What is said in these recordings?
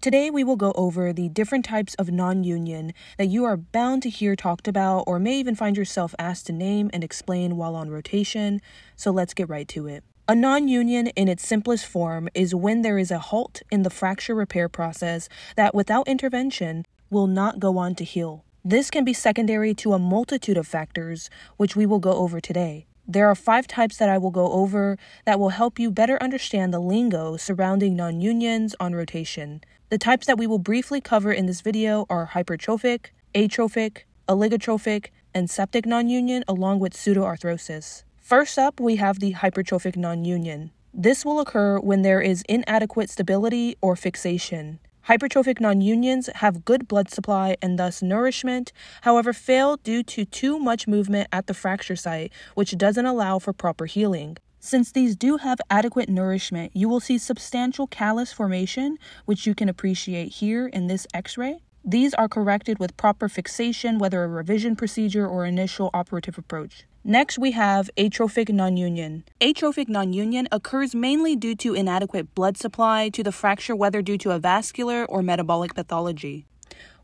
Today, we will go over the different types of non union that you are bound to hear talked about or may even find yourself asked to name and explain while on rotation. So let's get right to it. A non union, in its simplest form, is when there is a halt in the fracture repair process that, without intervention, will not go on to heal. This can be secondary to a multitude of factors, which we will go over today. There are five types that I will go over that will help you better understand the lingo surrounding non unions on rotation. The types that we will briefly cover in this video are hypertrophic, atrophic, oligotrophic, and septic non union, along with pseudoarthrosis. First up, we have the hypertrophic non union. This will occur when there is inadequate stability or fixation. Hypertrophic non unions have good blood supply and thus nourishment, however, fail due to too much movement at the fracture site, which doesn't allow for proper healing. Since these do have adequate nourishment, you will see substantial callus formation, which you can appreciate here in this x ray. These are corrected with proper fixation, whether a revision procedure or initial operative approach. Next, we have atrophic non-union. Atrophic non-union occurs mainly due to inadequate blood supply to the fracture, whether due to a vascular or metabolic pathology.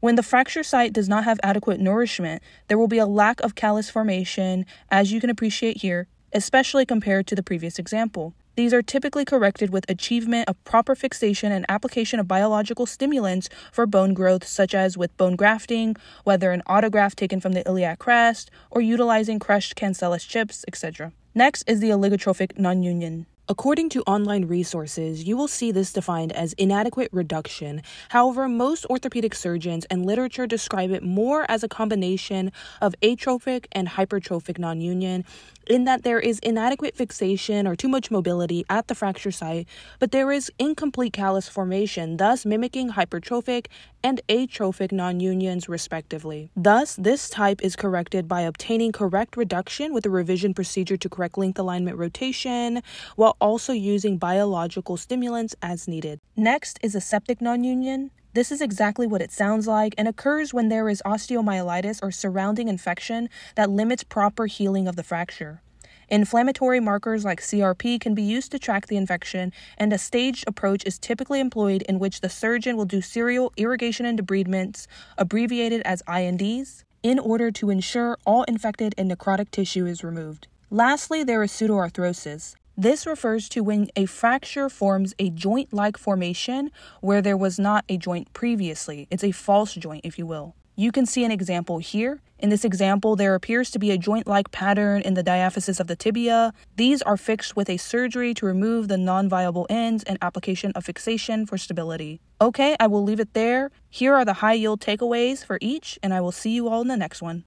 When the fracture site does not have adequate nourishment, there will be a lack of callus formation, as you can appreciate here, especially compared to the previous example. These are typically corrected with achievement of proper fixation and application of biological stimulants for bone growth, such as with bone grafting, whether an autograft taken from the iliac crest, or utilizing crushed cancellous chips, etc. Next is the oligotrophic non-union. According to online resources, you will see this defined as inadequate reduction. However, most orthopedic surgeons and literature describe it more as a combination of atrophic and hypertrophic non union, in that there is inadequate fixation or too much mobility at the fracture site, but there is incomplete callus formation, thus mimicking hypertrophic and atrophic non unions, respectively. Thus, this type is corrected by obtaining correct reduction with a revision procedure to correct length alignment rotation, while also using biological stimulants as needed. Next is a septic non union. This is exactly what it sounds like and occurs when there is osteomyelitis or surrounding infection that limits proper healing of the fracture. Inflammatory markers like CRP can be used to track the infection, and a staged approach is typically employed in which the surgeon will do serial irrigation and debridements, abbreviated as INDs, in order to ensure all infected and necrotic tissue is removed. Lastly, there is pseudoarthrosis. This refers to when a fracture forms a joint like formation where there was not a joint previously. It's a false joint, if you will. You can see an example here. In this example, there appears to be a joint like pattern in the diaphysis of the tibia. These are fixed with a surgery to remove the non viable ends and application of fixation for stability. Okay, I will leave it there. Here are the high yield takeaways for each, and I will see you all in the next one.